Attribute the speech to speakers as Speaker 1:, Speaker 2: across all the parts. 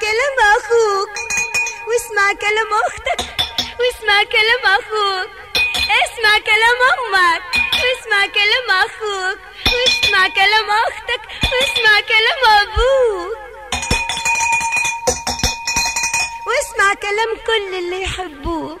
Speaker 1: كلام أخوك واسمع كلام أختك واسمع كلام أخوك اسمع كلام أمك واسمع كلام أخوك واسمع كلام أختك واسمع كلام أبوك. واسمع كلام كل اللي يحبوك.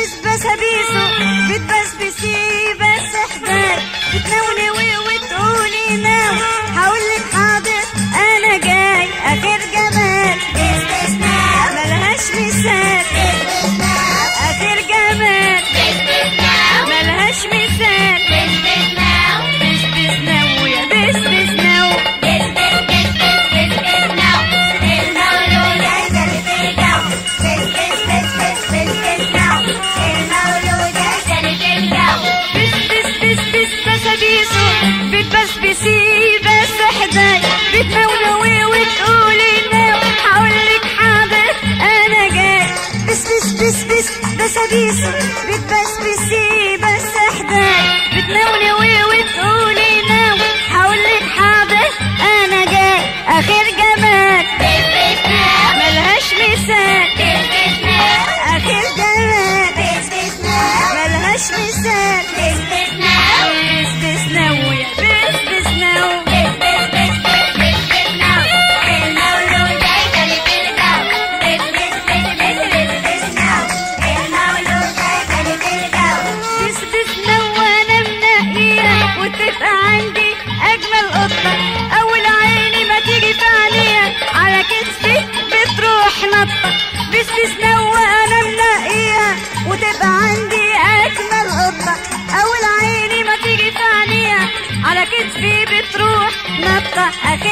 Speaker 1: Vipers busy. I